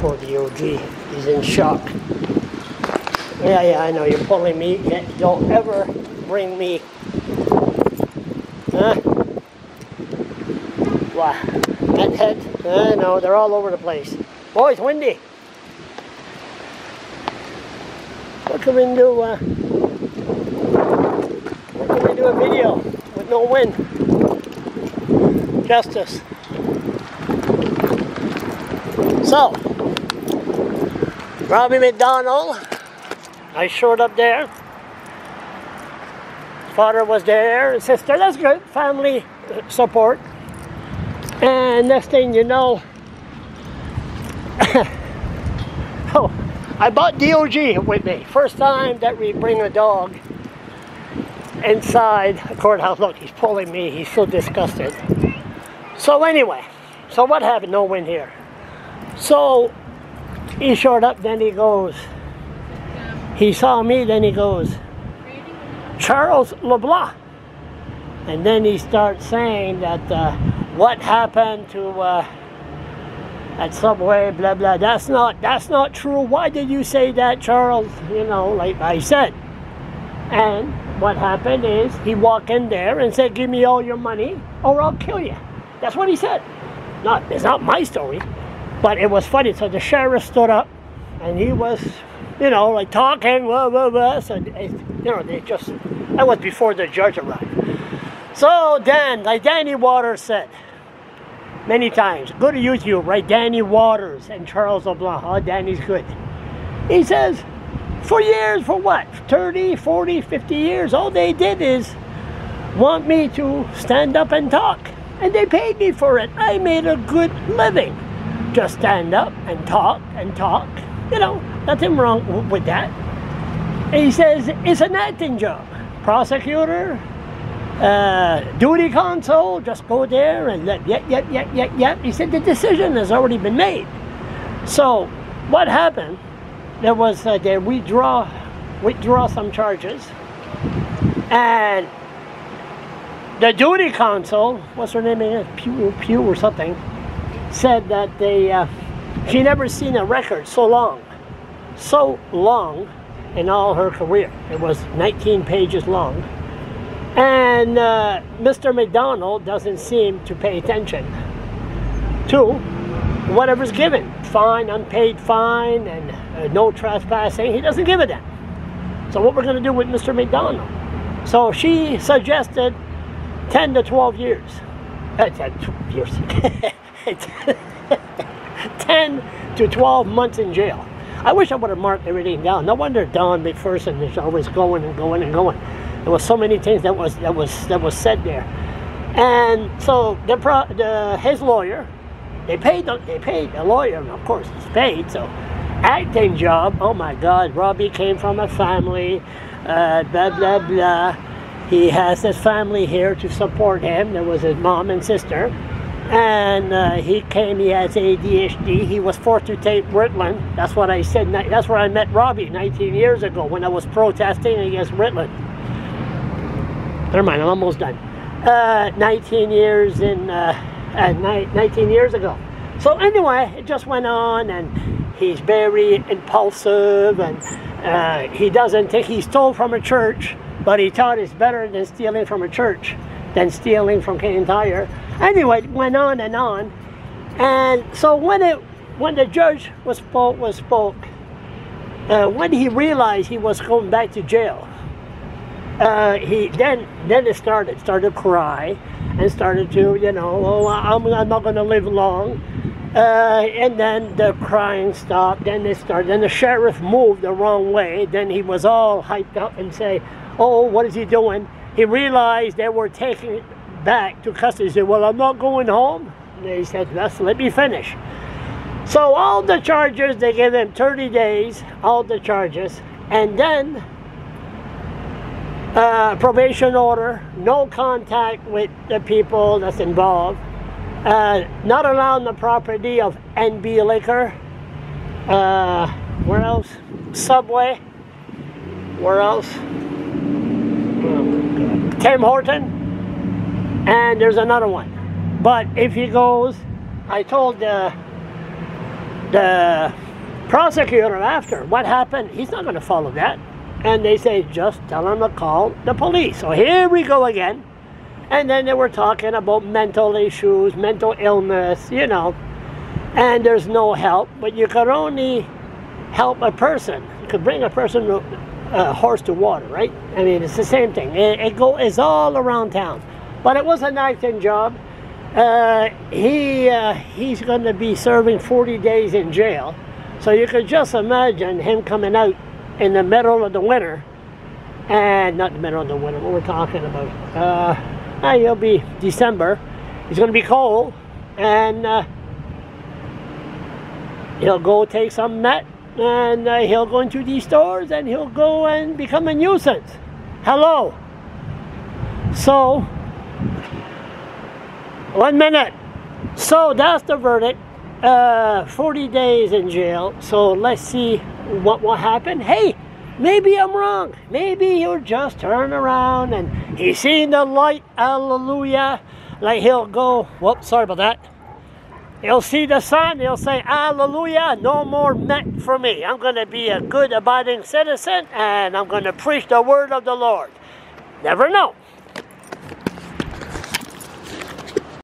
Poor DOG. He's in shock. Yeah, yeah, I know. You're pulling me. Don't ever bring me. Huh? Wow. That head? I know. They're all over the place. Boy, it's windy. What can we do? Uh, what can we do a video with no wind? Justice. So, Robbie MacDonald, I showed up there. Father was there, sister, that's good, family uh, support. And next thing you know, oh, I bought DOG with me. First time that we bring a dog inside a courthouse. Look, he's pulling me. He's so disgusted. So anyway, so what happened? No wind here. So he showed up, then he goes, he saw me, then he goes, Charles LeBlanc. And then he starts saying that uh, what happened to uh, at Subway, blah blah. That's not that's not true. Why did you say that, Charles? You know, like I said. And what happened is he walked in there and said, "Give me all your money, or I'll kill you." That's what he said. Not it's not my story. But it was funny. So the sheriff stood up, and he was, you know, like talking, blah blah blah. So it, you know, they just that was before the judge arrived. So Dan, like Danny Waters said many times, go to YouTube, write Danny Waters and Charles LeBlanc. Oh, Danny's good. He says, for years, for what? 30, 40, 50 years, all they did is want me to stand up and talk. And they paid me for it. I made a good living just stand up and talk and talk. You know, nothing wrong with that. He says it's an acting job. Prosecutor, uh, duty counsel, just go there and let, yep, yep, yep, yep, yep. He said the decision has already been made. So what happened, there was, uh, they withdraw, withdraw some charges and the duty counsel, what's her name again? Pew, Pew or something, said that they uh, she never seen a record so long, so long in all her career. It was 19 pages long. And uh, Mr. MacDonald doesn't seem to pay attention to whatever's given. Fine, unpaid fine, and uh, no trespassing. He doesn't give a damn. So what we're going to do with Mr. MacDonald? So she suggested 10 to 12 years. Uh, 10 years. 10 to 12 months in jail. I wish I would have marked everything down. No wonder Don McPherson is always going and going and going. There was so many things that was that was that was said there, and so the, pro, the his lawyer, they paid the, they paid the lawyer. Of course, he's paid. So acting job. Oh my God, Robbie came from a family. Uh, blah blah blah. He has his family here to support him. There was his mom and sister and uh, he came, he has ADHD. He was forced to take Ritalin. That's what I said. That's where I met Robbie 19 years ago when I was protesting against Ritalin. Never mind, I'm almost done. Uh, 19 years in, uh, uh 19 years ago. So anyway, it just went on and he's very impulsive and uh, he doesn't think he stole from a church, but he thought it's better than stealing from a church than stealing from Canadian Tire. Anyway, it went on and on. And so when it when the judge was spoke was spoke, uh, when he realized he was going back to jail, uh, he then then it started started to cry and started to you know oh I'm, I'm not going to live long. Uh, and then the crying stopped. Then they started. Then the sheriff moved the wrong way. Then he was all hyped up and say, "Oh, what is he doing?" He realized they were taking it back to custody. He said, well, I'm not going home. And they said, let me finish. So all the charges, they gave him 30 days, all the charges. And then uh, probation order, no contact with the people that's involved. Uh, not allowing the property of NB Liquor. Uh, where else? Subway. Where else? Tim Horton and there's another one. But if he goes, I told uh, the prosecutor after, what happened? He's not going to follow that. And they say, just tell him to call the police. So here we go again. And then they were talking about mental issues, mental illness, you know. And there's no help, but you could only help a person. You could bring a person, a horse to water, right? I mean, it's the same thing. It, it go, it's all around town. But it was a acting job. Uh, he uh, he's going to be serving 40 days in jail. So you could just imagine him coming out in the middle of the winter, and not the middle of the winter. What we're talking about? Uh, uh, he'll be December. He's going to be cold, and uh, he'll go take some net, and uh, he'll go into these stores, and he'll go and become a nuisance. Hello. So, one minute. So that's the verdict. Uh, 40 days in jail. So let's see what will happen. Hey, maybe I'm wrong. Maybe he'll just turn around and he's seen the light. Hallelujah. Like he'll go, whoops, sorry about that. He'll see the sun. He'll say, Hallelujah, no more met for me. I'm going to be a good, abiding citizen and I'm going to preach the word of the Lord. Never know.